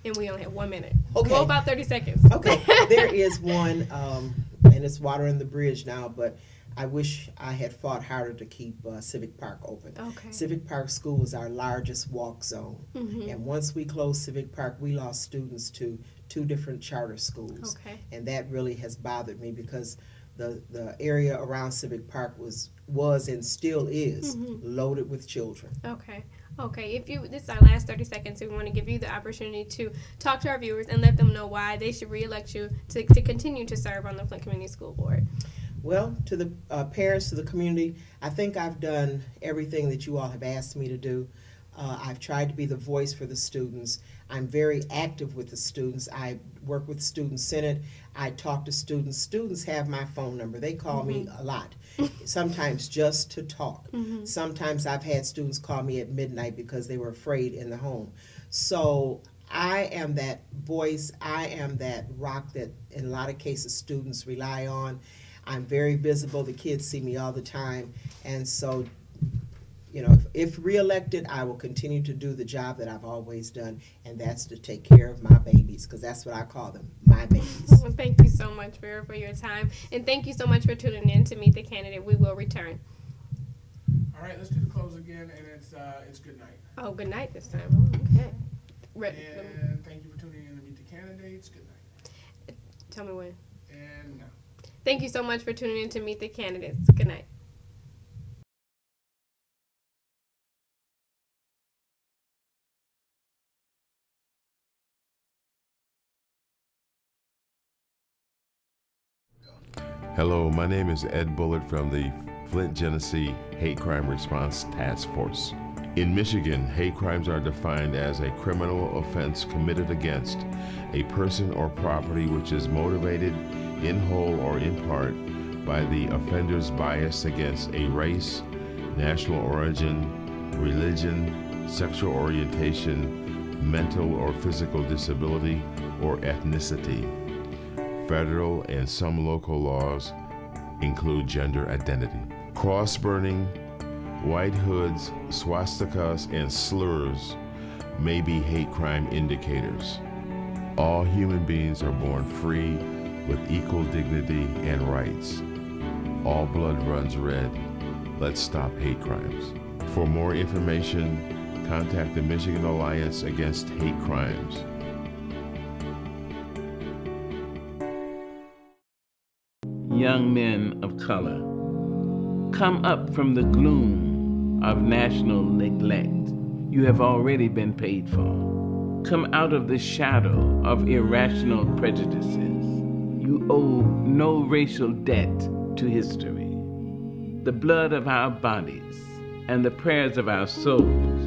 and we only have one minute. Okay. Well, about thirty seconds. Okay, there is one, um, and it's water in the bridge now, but I wish I had fought harder to keep uh, Civic Park open. Okay. Civic Park School is our largest walk zone. Mhm. And once we closed Civic Park, we lost students to two different charter schools. Okay. And that really has bothered me because the, the area around Civic Park was, was and still is Mhm. loaded with children. Okay. Okay. If you, this is our last 30 seconds, so we want to give you the opportunity to talk to our viewers and let them know why they should reelect you to, to continue to serve on the Flint Community School Board. Well, to the uh, parents, to the community, I think I've done everything that you all have asked me to do. Uh, I've tried to be the voice for the students. I'm very active with the students. I work with Student Senate. I talk to students. Students have my phone number. They call me a lot, sometimes just to talk. Mhm. Sometimes I've had students call me at midnight because they were afraid in the home. So I am that voice. I am that rock that, in a lot of cases, students rely on. I'm very visible. The kids see me all the time. And so, you know, if, if reelected, I will continue to do the job that I've always done, and that's to take care of my babies, because that's what I call them, my babies. Well, thank you so much, Vera, for your time. And thank you so much for tuning in to Meet the Candidate. We will return. All right, let's do the close again, and it's uh, it's good night. Oh, good night this time. Oh, okay. Re- And thank you for tuning in to meet the candidates. Good night. tell me when. Thank you so much for tuning in to Meet the Candidates. Good night. Hello, my name is Ed Bullard from the Flint, Genesee Hate Crime Response Task Force. In Michigan, hate crimes are defined as a criminal offense committed against a person or property which is motivated in whole or in part by the offender's bias against a race, national origin, religion, sexual orientation, mental or physical disability, or ethnicity. Federal and some local laws include gender identity. Cross burning, white hoods, swastikas, and slurs may be hate crime indicators. All human beings are born free with equal dignity and rights. All blood runs red. Let's stop hate crimes. For more information, contact the Michigan Alliance Against Hate Crimes. young men of color. Come up from the gloom of national neglect you have already been paid for. Come out of the shadow of irrational prejudices. You owe no racial debt to history. The blood of our bodies and the prayers of our souls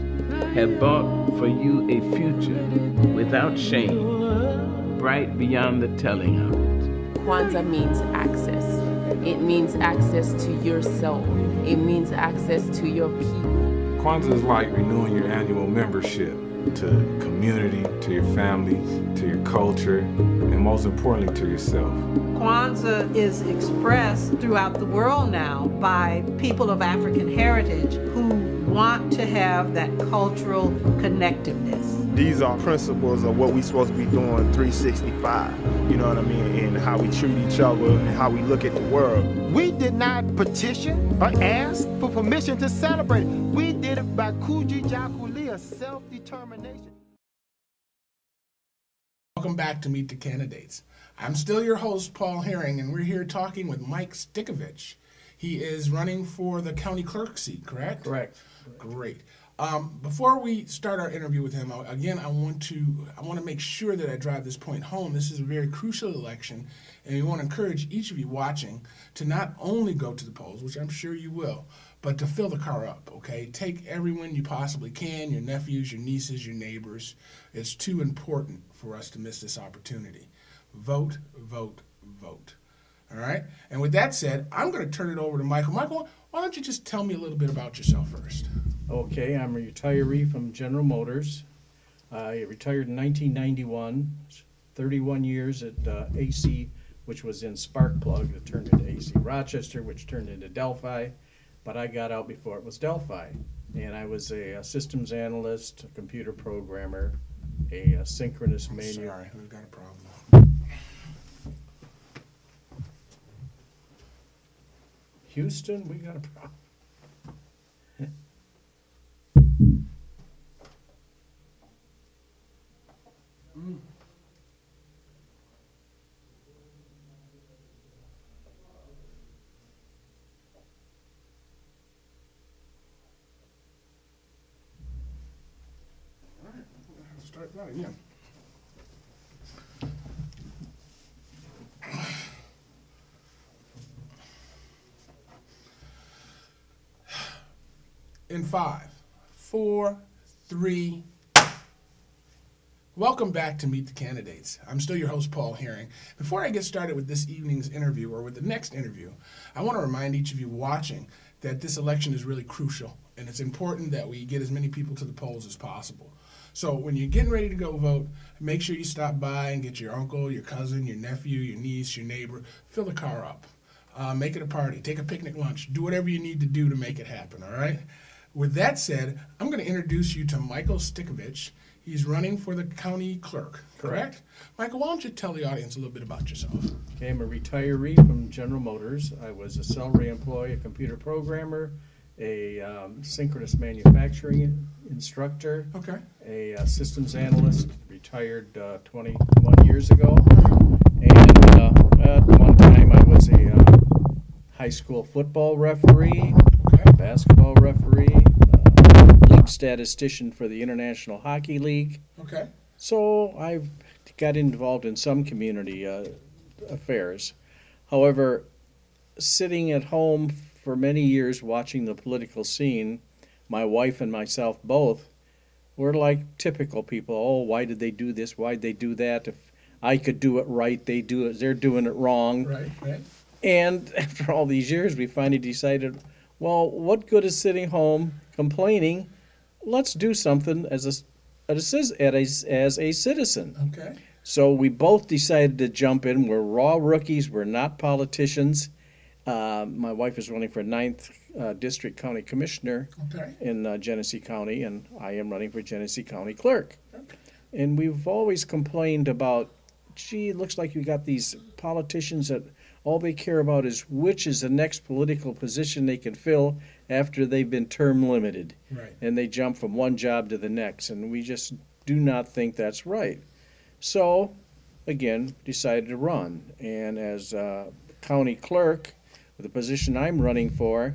have bought for you a future without shame, bright beyond the telling of it. Kwanzaa means access. It means access to yourself. It means access to your people. Kwanzaa is like renewing your annual membership to community, to your family, to your culture, and most importantly, to yourself. Kwanzaa is expressed throughout the world now by people of African heritage who want to have that cultural connectiveness. These are principles of what we're supposed to be doing 365. You know what I mean? And how we treat each other and how we look at the world. We did not petition or ask for permission to celebrate. We did it by Kuji Jakulia, self-determination. Welcome back to Meet the Candidates. I'm still your host, Paul Herring, and we're here talking with Mike Stikovich. He is running for the county clerk seat, correct? Correct. Great. Um, before we start our interview with him, I- again, I want to I want to make sure that I drive this point home. This is a very crucial election, and we want to encourage each of you watching to not only go to the polls, which I'm sure you will, but to fill the car up. Okay, take everyone you possibly can, your nephews, your nieces, your neighbors. It's too important for us to miss this opportunity. Vote, vote, vote. All right. And with that said, I'm going to turn it over to Michael. Michael, why don't you just tell me a little bit about yourself first? Okay, I'm a retiree from General Motors. I retired in 1991, 31 years at uh, AC, which was in Sparkplug, that turned into AC Rochester, which turned into Delphi. But I got out before it was Delphi. And I was a, uh systems analyst, a computer programmer, a, uh synchronous I'm manu- sorry, we've got a problem. Houston, we got a problem. All right, we're gonna have to start that again. In five, four, three. Welcome back to Meet the Candidates. I'm still your host, Paul Herring. Before I get started with this evening's interview or with the next interview, I want to remind each of you watching that this election is really crucial and it's important that we get as many people to the polls as possible. So when you're getting ready to go vote, make sure you stop by and get your uncle, your cousin, your nephew, your niece, your neighbor, fill the car up. Uh, make it a party, take a picnic lunch, do whatever you need to do to make it happen, all right? With that said, I'm going to introduce you to Michael Stikovich. He's running for the county clerk, correct? Michael, why don't you tell the audience a little bit about yourself? Okay, I'm a retiree from General Motors. I was a salary employee, a computer programmer, a um, synchronous manufacturing instructor. Okay. A uh, systems analyst, retired uh, 21 years ago. And uh, at one time, I was a uh, high school football referee, basketball referee, uh, league statistician for the International Hockey League. Okay. So I've got involved in some community uh, affairs. However, sitting at home for many years watching the political scene, my wife and myself both were like typical people. Oh, why did they do this? Why did they do that? If I could do it right, they do it. They're doing it wrong. Right, right. And after all these years, we finally decided, well, what good is sitting home complaining? Let's do something as a, as a, as a, citizen. Okay. So we both decided to jump in. We're raw rookies. We're not politicians. Uh, my wife is running for ninth uh, district county commissioner Okay. in uh, Genesee County, and I am running for Genesee County clerk. Okay. And we've always complained about, gee, it looks like you got these politicians that all they care about is which is the next political position they can fill after they've been term limited. Right. And they jump from one job to the next, and we just do not think that's right. So, again, decided to run. And as uh, county clerk, the position I'm running for,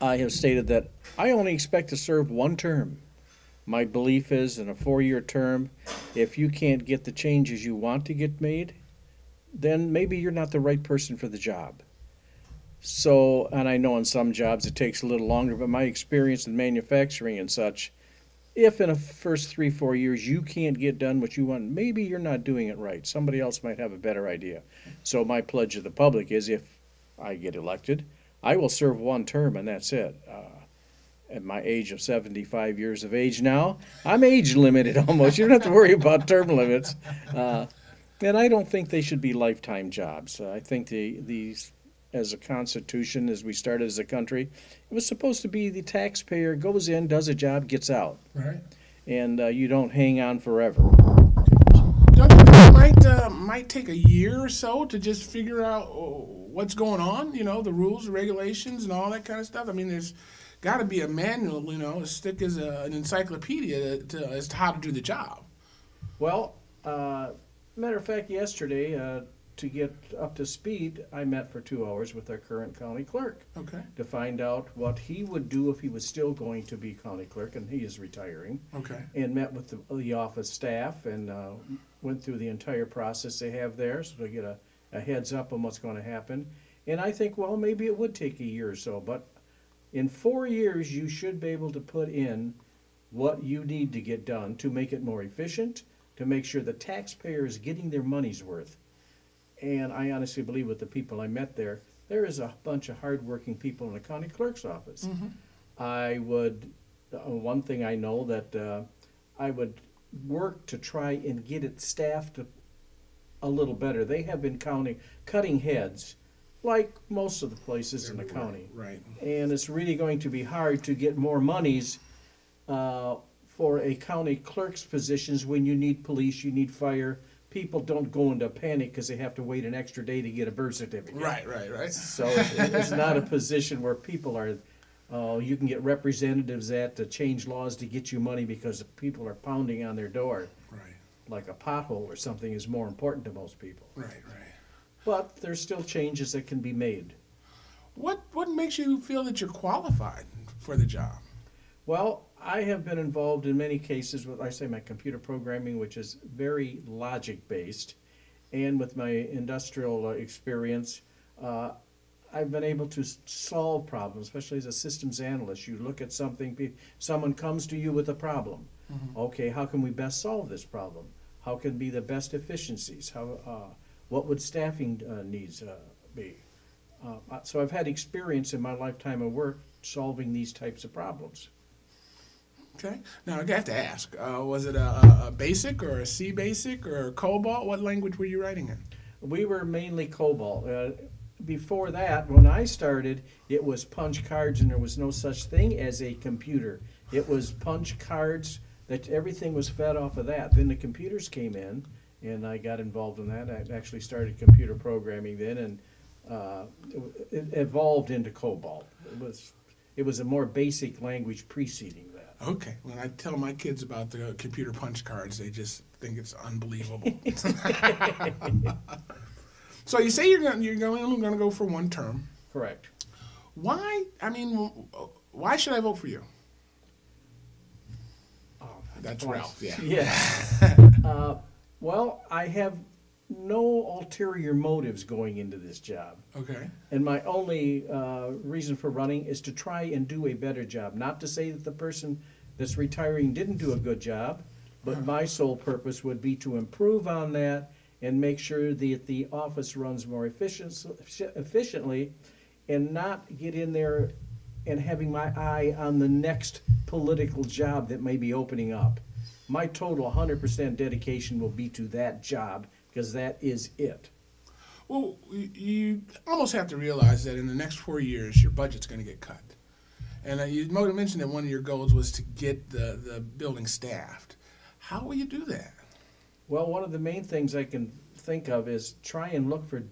I have stated that I only expect to serve one term. My belief is in a four year term, if you can't get the changes you want to get made, then maybe you're not the right person for the job. So, and I know in some jobs it takes a little longer, but my experience in manufacturing and such, if in the first three, four years you can't get done what you want, maybe you're not doing it right. Somebody else might have a better idea. So my pledge to the public is if I get elected, I will serve one term and that's it. Uh, at my age of 75 years of age now, I'm age limited almost. You don't have to worry about term limits. Uh, and I don't think they should be lifetime jobs. Uh, I think the, these, as a constitution, as we started as a country, it was supposed to be the taxpayer goes in, does a job, gets out. Right. And uh, you don't hang on forever. Don't you think it might uh, might take a year or so to just figure out uh, what's going on? You know, the rules, regulations, and all that kind of stuff. I mean, there's got to be a manual, you know, as thick as a, an encyclopedia to, to, as to how to do the job. Well, uh, matter of fact, yesterday, uh, to get up to speed, I met for two hours with our current county clerk Okay. to find out what he would do if he was still going to be county clerk, and he is retiring. Okay. And met with the, the office staff and uh, went through the entire process they have there, so to get a, a heads up on what's going to happen. And I think, well, maybe it would take a year or so, but in four years, you should be able to put in what you need to get done to make it more efficient, to make sure the taxpayer is getting their money's worth. And I honestly believe with the people I met there, there is a bunch of hardworking people in the county clerk's office. Mhm. I would, uh, one thing I know that uh, I would work to try and get it staffed a, a little better. They have been counting, cutting heads, like most of the places in the county. Right. And it's really going to be hard to get more monies uh, for a county clerk's positions when you need police, you need fire. People don't go into panic because they have to wait an extra day to get a birth certificate. Right, right, right. So it- it's not a position where people are, uh, you can get representatives at to change laws to get you money because people are pounding on their door. Right. Like a pothole or something is more important to most people. Right, right. But there's still changes that can be made. What what makes you feel that you're qualified for the job? Well, I have been involved in many cases with, I say, my computer programming, which is very logic based, and with my industrial uh, experience, uh, I've been able to solve problems, especially as a systems analyst. You look at something, someone comes to you with a problem. Mhm. Okay, how can we best solve this problem? How can be the best efficiencies? How, uh, what would staffing uh, needs uh, be? Uh, so I've had experience in my lifetime of work solving these types of problems. Okay. Now I have to ask: uh, Was it a, a, basic or a C basic or a COBOL? What language were you writing in? We were mainly COBOL. Uh, before that, when I started, it was punch cards, and there was no such thing as a computer. It was punch cards that everything was fed off of that. Then the computers came in, and I got involved in that. I actually started computer programming then, and uh, it evolved into COBOL. It was it was a more basic language preceding. Okay. When I tell my kids about the computer punch cards, they just think it's unbelievable. so you say you're going you're going only going to go for one term. Correct. Why? I mean, why should I vote for you? That's Twice. Ralph. Yeah. Yeah. uh, well, I have no ulterior motives going into this job. Okay. And my only uh, reason for running is to try and do a better job. Not to say that the person that's retiring didn't do a good job, but my sole purpose would be to improve on that and make sure that the office runs more efficient, efficiently and not get in there and having my eye on the next political job that may be opening up. My total 100% dedication will be to that job because that is it. Well, you- almost have to realize that in the next four years, your budget's going to get cut. And uh, you mentioned that one of your goals was to get the, the building staffed. How will you do that? Well, one of the main things I can think of is try and look for.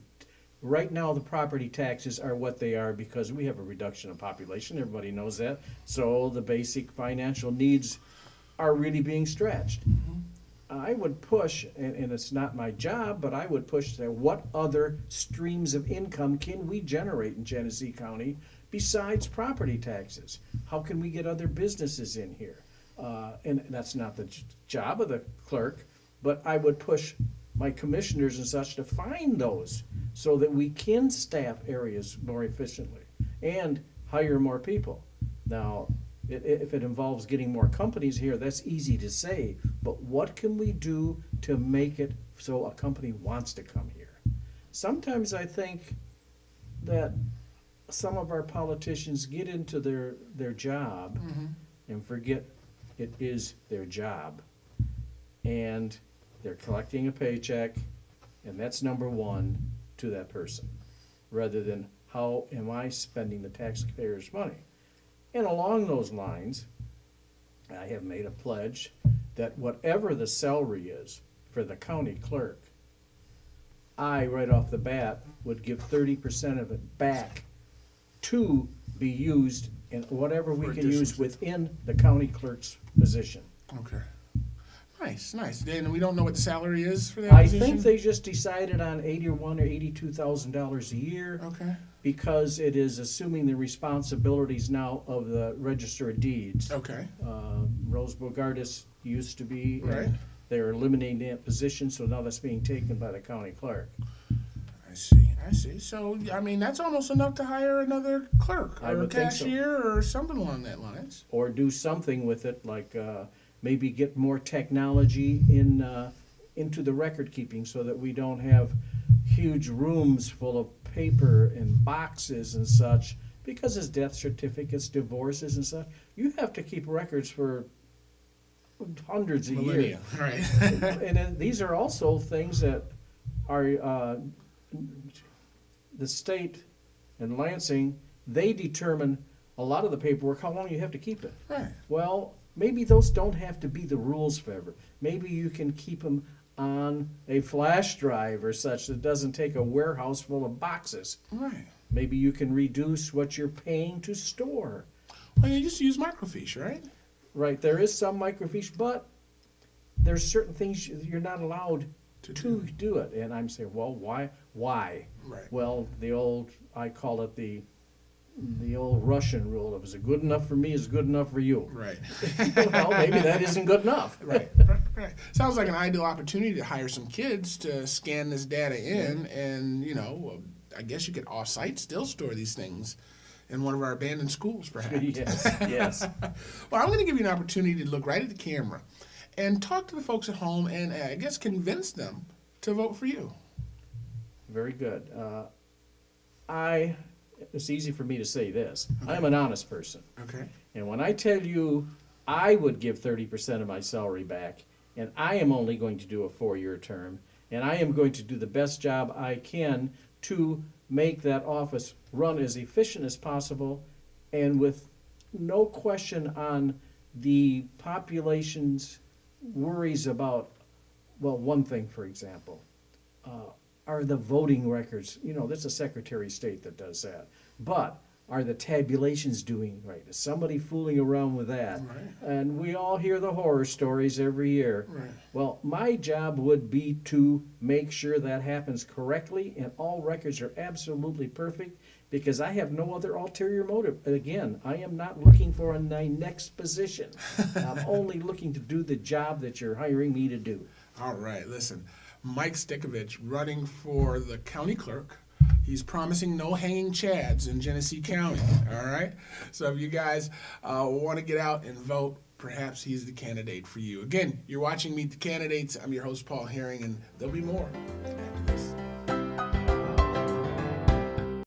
Right now, the property taxes are what they are because we have a reduction of population. Everybody knows that. So the basic financial needs are really being stretched. I would push, and, and it's not my job, but I would push that what other streams of income can we generate in Genesee County besides property taxes? How can we get other businesses in here? Uh, and that's not the job of the clerk, but I would push my commissioners and such to find those so that we can staff areas more efficiently and hire more people. Now, if it involves getting more companies here, that's easy to say, but what can we do to make it so a company wants to come here? Sometimes I think that some of our politicians get into their, their job Mhm. and forget it is their job. And they're collecting a paycheck, and that's number one to that person, rather than how am I spending the taxpayers' money? And along those lines, I have made a pledge that whatever the salary is for the county clerk, I, right off the bat, would give thirty percent of it back to be used in whatever we For can use additions. within the county clerk's position. Okay. Nice, nice. And we don't know what the salary is for that I position? think they just decided on eighty-one or eighty-two thousand dollars a year. Okay. Because it is assuming the responsibilities now of the Register of Deeds. Okay. Uh, Rose Bogardus used to be. and Right. They're eliminating that position, so now that's being taken by the county clerk. I see, I see. So, I mean, that's almost enough to hire another clerk I or a would think so. cashier or something along that lines. Or do something with it, like, uh, maybe get more technology in, uh, into the record keeping so that we don't have huge rooms full of paper and boxes and such. Because as death certificates, divorces and such, you have to keep records for hundreds of years. Right. And then these are also things that are, uh, the state and Lansing, they determine a lot of the paperwork, how long you have to keep it. Right. Well, maybe those don't have to be the rules forever. Maybe you can keep them on a flash drive or such that doesn't take a warehouse full of boxes. Right. Maybe you can reduce what you're paying to store. Well, you just use microfiche, right? Right, there is some microfiche, but there's certain things you- you're not allowed to, do it. And I'm saying, well, why? Why? Right. Well, the old, I call it the, the old Russian rule of is it good enough for me is good enough for you. Right. well, maybe that isn't good enough. Right, right, right. Sounds like an ideal opportunity to hire some kids to scan this data in, and you know, I guess you could off-site still store these things in one of our abandoned schools, perhaps. Yes, yes. well, I'm going to give you an opportunity to look right at the camera and talk to the folks at home, and uh, I guess convince them to vote for you. Very good. Uh, I, it's easy for me to say this. I'm an honest person. Okay. And when I tell you I would give thirty percent of my salary back, and I am only going to do a four-year term, and I am going to do the best job I can to make that office run as efficient as possible and with no question on the population's worries about, well, one thing, for example, uh, are the voting records, you know, that's a Secretary of State that does that. But are the tabulations doing right? Is somebody fooling around with that? And we all hear the horror stories every year. Right. Well, my job would be to make sure that happens correctly and all records are absolutely perfect because I have no other ulterior motive. Again, I am not looking for a my next position. I'm only looking to do the job that you're hiring me to do. All right, listen. Mike Stikovich running for the county clerk. He's promising no hanging chads in Genesee County. All right? So if you guys uh, want to get out and vote, perhaps he's the candidate for you. Again, you're watching Meet the Candidates. I'm your host, Paul Herring, and there'll be more.